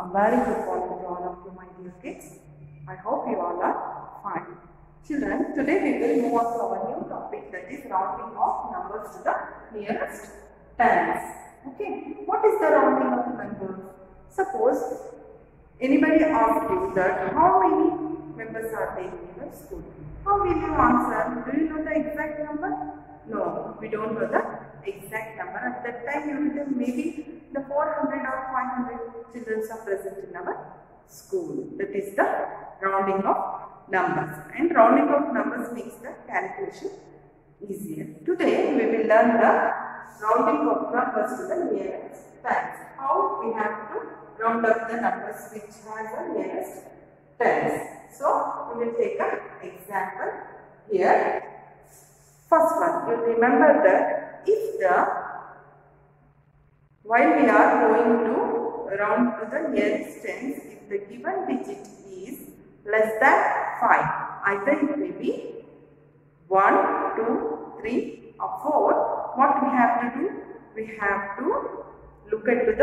A very good morning to all of you, my dear kids. I hope you all are fine. Children, today we will move on to our new topic that is rounding off numbers to the nearest tens. Okay, what is the rounding of numbers? Suppose anybody asks you that how many members are there in your school? How will you answer? Do you know the exact number? No, we don't know the exact number. At that time, you will maybe 400 or 500 children are present in our school. That is the rounding of numbers. And rounding of numbers makes the calculation easier. Today, we will learn the rounding of numbers to the nearest tens. How we have to round up the numbers which has the nearest tens. So, we will take an example here. First one, you remember that if the, while we are going to round to the nearest tens, if the given digit is less than 5, either it may be 1, 2, 3 or 4, what we have to do? We have to look at the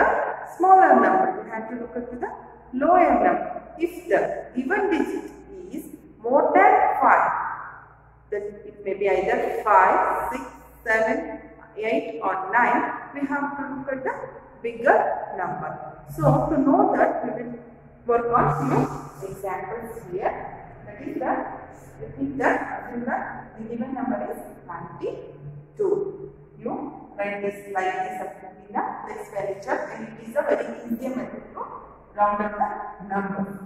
smaller number, we have to look at the lower number. If the given digit is more than 5, then it may be either 5, 6, 7, 8 or 9. We have to look at the bigger number. So, to know that we will work on few examples here. That is the, repeat that, assume the given number is 92. You write this like this in the next furniture and it is a very easy method to round up the numbers.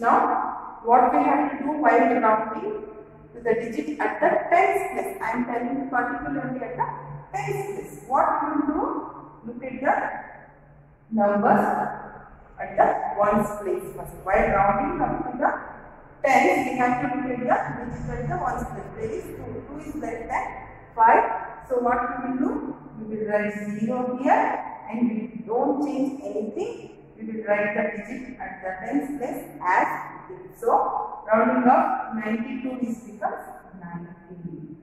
Now, what we have to do while rounding the digit at the tens place. I am telling particularly at the place. What we will do? Look at the numbers at the ones place first. While rounding up to the tens, we have to look at the digit at the ones place. There is 2. 2 is less than 5. So what we will do? We will write 0 here and we don't change anything. We will write the digit at the tens place as it is. So rounding off 92 is becomes 90.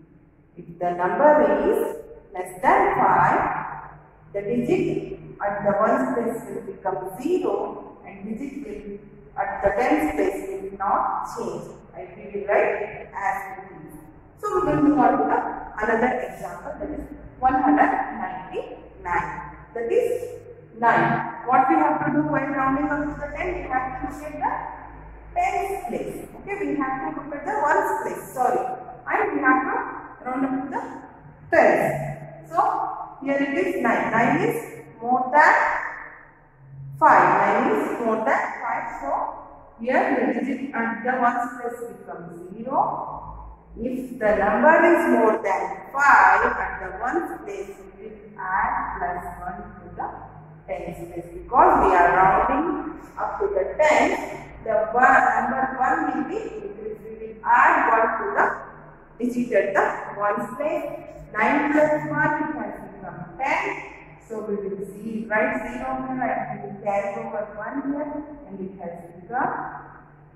If the number is less than 5, the digit at the 1 space will become 0 and digit will at the 10 space will not change. I will write as it is. So we will move on to the another example that is 199. That is 9. What we have to do while rounding up to the 10, we have to look at the 10th place. Okay, we have to look at the 1st place, sorry. And we have to round up to the 10th here it is 9. 9 is more than 5. 9 is more than 5. So here the digit the ones place becomes 0. If the number is more than 5 at the ones place, we will add plus 1 to the tens place. Because we are rounding up to the 10, the one, number 1 will be increased. We will add 1 to the digit at the ones place. 9 plus 1 it has become 10. So we will see, write 0 here and we will carry over 1 here and it has become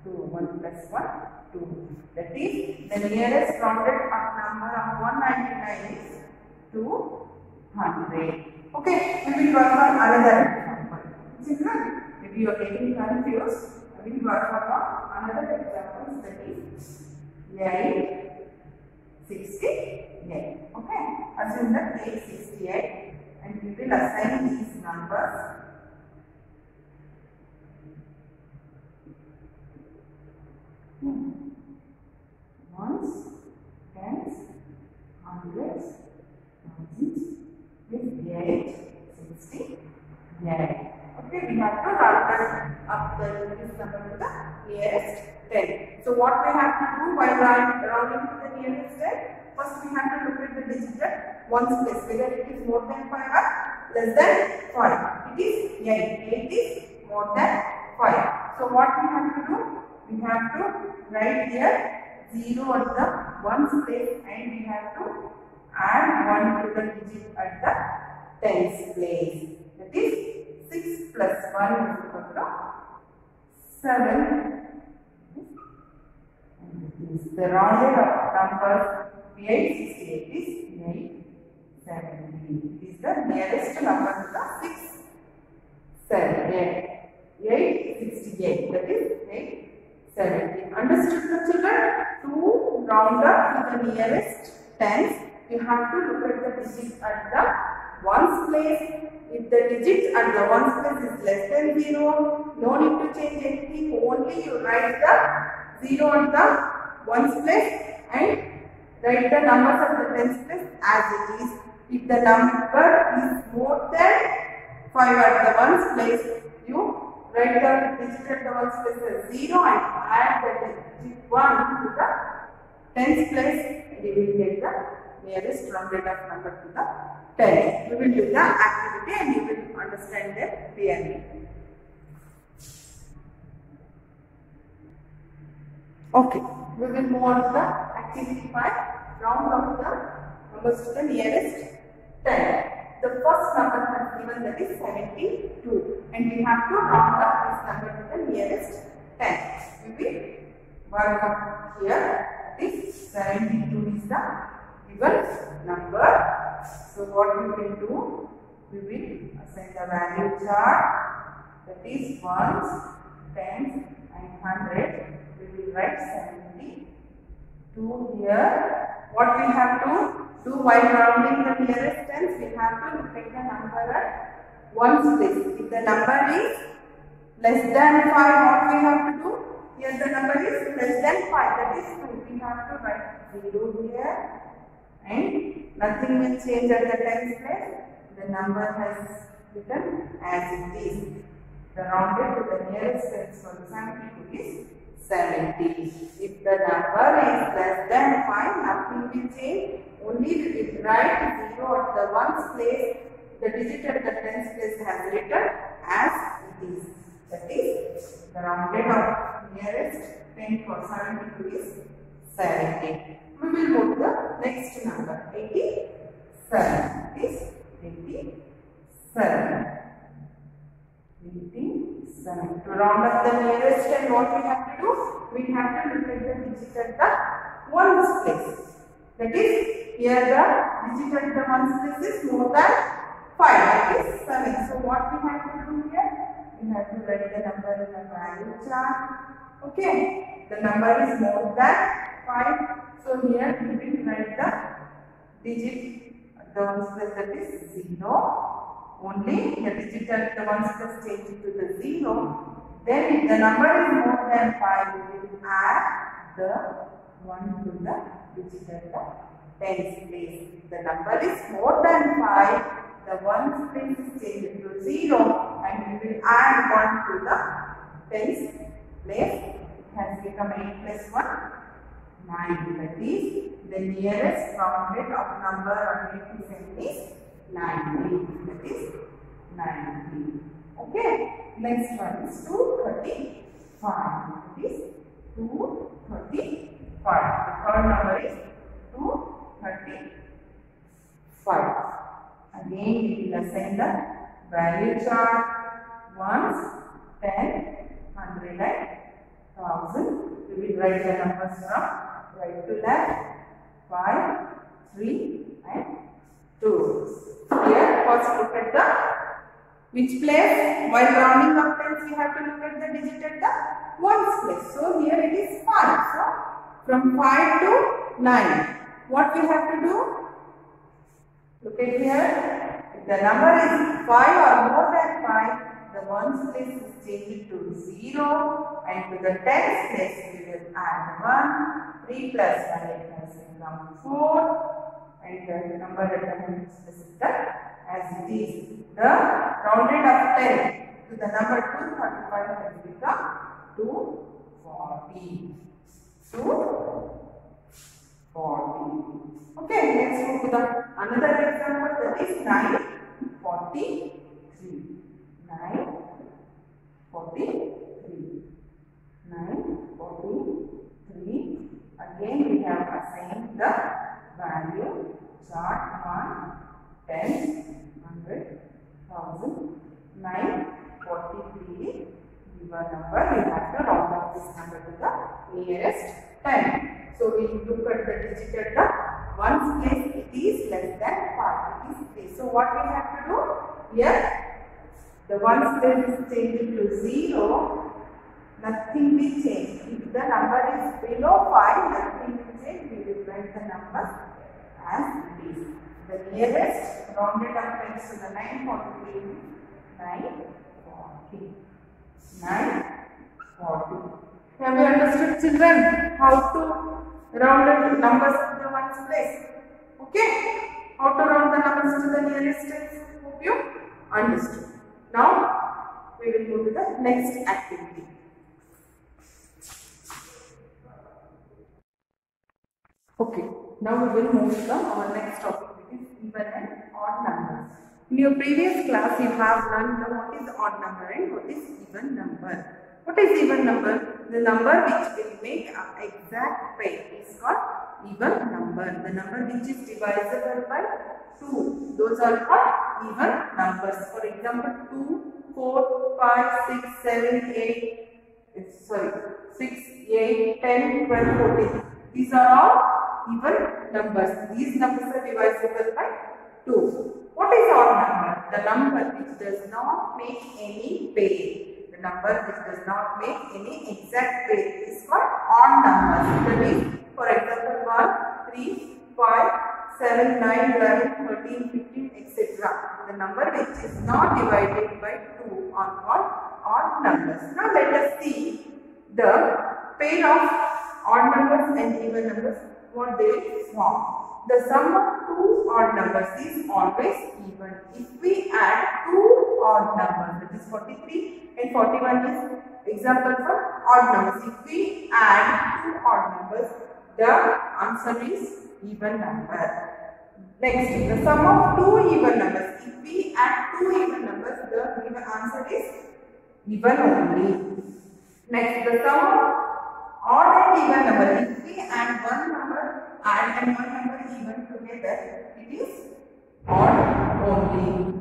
2. 1 plus 1, 2. That is, the nearest rounded up number of 199 is 200. Okay, we will work on another example. Children, if you are getting confused, we will work on another example that is 8, 68. Assume that 8, 68 and we will assign these numbers Hmm. Ones, tens, hundreds, thousands, fifty-eight, sixty, eight. Okay, we have to round up the this number to the nearest ten. So what we have to do while rounding to the nearest ten? First we have to look at the digit 1 place whether it is more than 5 or less than 5. It is 8. 8 is more than 5. So what we have to do? We have to write here 0 at the 1's place and we have to add 1 to the digit at the 10's place. That is 6 plus 1 is equal to 7. Is the rounded of numbers creates 68 70 is the nearest number to the 6 7 868 that is understood the children to round up to the nearest tens. You have to look at the digits at the ones place. If the digits at the ones place is less than 0 no need to change anything. Only you write the 0 at the ones place and write the numbers of the tens place as it is. If the number is more than 5 at the ones place, you write down the digit at the ones place as 0 and add the digit 1 to the tens place and you will get the nearest rounded off number to the 10. We will do the activity and you will understand it clearly. Okay, we will move on to the activity 5. Round off the to the nearest 10. The first number has given that is 72 and we have to round up this number to the nearest 10. We will work up here. This 72 is the given number. So what we will do? We will assign the value chart that is ones, tens and hundred. We will write 72 here. What we have to do while rounding the nearest tens? We have to look at the number at ones place. If the number is less than 5, what we have to do? Here the number is less than 5. That is 2. We have to write 0 here and nothing will change at the tens place. The number has written as it is. The rounded to the nearest tens for 72 is 70. The number is less than 5, nothing will change. Only we write 0 at the ones place. The digit at the tens place has written as it is. That is, the rounded of nearest 10 for 72 is 70. We will move to the next number 87. This 87. 87. To round up the nearest and what we have to do? We have to look at the digit at the ones place. That is, here the digit at the ones place is more than 5. That is 7. So, what we have to do here? We have to write the number in the value chart. Okay. The number is more than 5. So here we will write the digit at the ones place that is 0. Only the digit the ones place change to the 0. Then if the number is more than 5, we will add the 1 to the digit the tens place. The number is more than 5, the ones place is changed to 0 and we will add 1 to the tens place. It has become 8 plus 1. 9 that is the nearest rounded of number on 87 is 90 that is 90 okay next one is 235 that is 235 the third number is 235 again we will assign the value chart ones 10 100 1000 we will write the numbers from right to left 5 3 and 2 here. First look at the which place? While rounding up tens we have to look at the digit at the ones place. So here it is 5 so from 5 to 9 what we have to do? Look at here. If the number is 5 or more than 5 the ones place is changed to 0 and to the tens place we will add 1 3 plus 1 it has become 4 and the number place is the as it is the rounded of 10 to the number 235 has become 240 240 okay let's move to the another example that is 943 9 43 9 43 again we have assigned the value chart 1 10 100 1000 9 43 given number we have to round up this number to the nearest 10 so we look at the digit at the ones place. It is less than 5 it is 3 so what we have to do? Here the ones place is changed to 0 nothing will change. If the number is below 5, nothing will change. We will write the number as is. The nearest rounded up next to the 943 is 940. 940. Have you understood children how to round the numbers to the ones place? Okay? How to round the numbers to the nearest tens? Hope you understood. Now we will go to the next activity. Okay, now we will move to our next topic which is even and odd numbers. In your previous class you have learned what is odd number and what is even number. What is even number? The number which will make an exact pair is called even number. The number which is divisible by 2. Those are called even numbers. For example, 2, 4, 5, 6, 7, 8, sorry, 6, 8, 10, 12, 14. These are all even numbers. These numbers are divisible by 2. What is odd number? The number which does not make any pair. The number which does not make any exact pair is called odd numbers. That is, for example, 1, 3, 5, 7, 9, 11, 13, 15, etc. The number which is not divided by 2 are called odd numbers. Now let us see the pair of odd numbers and even numbers what they form. The sum of two odd numbers is always even. If we add two odd numbers, that is 43 and 41 is example for odd numbers. If we add two odd numbers, the answer is even number. Next, the sum of two even numbers. If we add two even numbers, the answer is even only. Next, the sum of odd and even number. If we add one number, add and one number even together, it is odd only.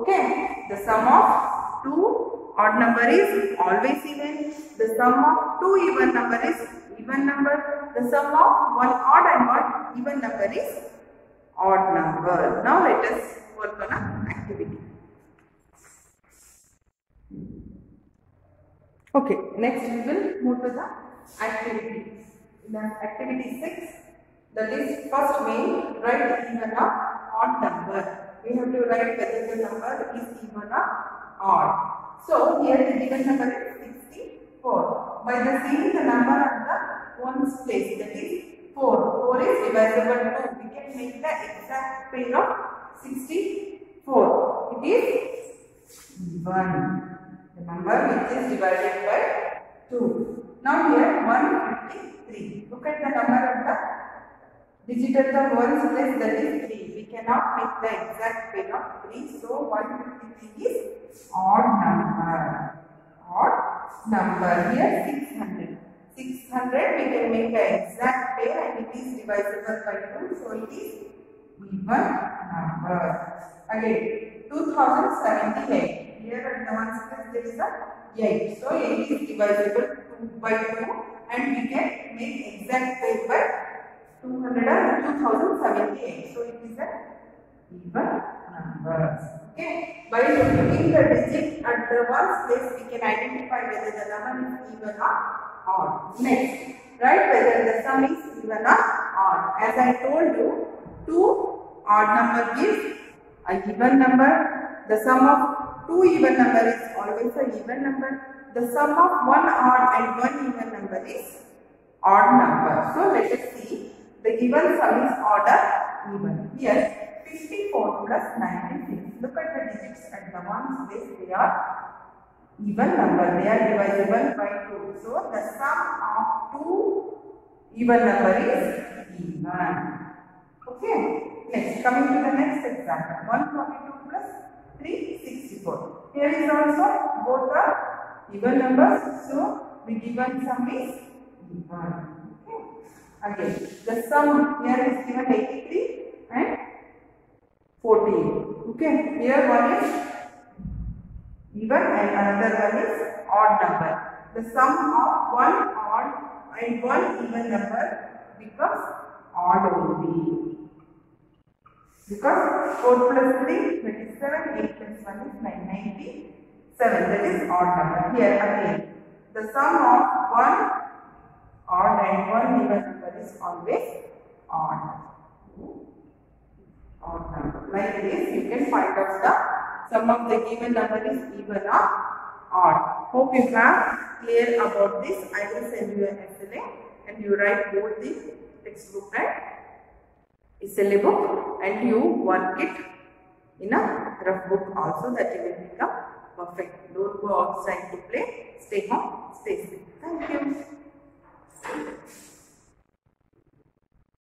Okay, the sum of two odd number is always even. The sum of two even number is even number. The sum of one odd and one even number is odd number. Now let us work on an activity. Okay, next we will move to the activity. In the activity 6, that is first main, write even or odd number. We have to write whether the number is even or odd. So here the given number is 64. By the seeing the number at the ones place, that is 4. 4 is divisible 2. We can make the exact pair of 64. It is even. The number which is divided by 2. Now here 153. Look at the number of the digit at the ones place that is 3. We cannot make the exact pair of 3. So 153 is odd number. Odd number. Here 600. 600 we can make the exact pair and it is divisible by 2. So it is even number. Again 2078. Here at the ones place there is a 8. So 8 is divisible by 2 and we can make exact pair by 200 and 2078. So it is a even numbers. Okay. By looking the digit at the ones place we can identify whether the number is even or odd. Next, write whether the sum is even or odd. As I told you, two odd number gives a even number. The sum of two even number is always a even number. The sum of one odd and one even number is odd number. So let us see. The given sum is odd or even. Here 54 plus 96. Look at the digits at the ones place. They are even number. They are divisible by 2. So the sum of two even number is even. Okay. Next, coming to the next example. 142 plus 364. Here is also both are even numbers. So the given sum is even. Okay. Again, the sum here is given 83 and 14. Okay. Here one is even and another one is odd number. The sum of one odd and one even number becomes odd only. Because 4 plus 3 that is 7, 8 plus 1 is 9, 97. That is odd number. Here again, the sum of one odd and one even number is always odd. Odd number. Like this, you can find out the sum of the given number is even or odd. Hope you have clear about this. I will send you an SLA and you write both the textbook and SLA book and you work it in a rough book also that you will become perfect. Don't go outside to play. Stay home. Stay safe. Thank you.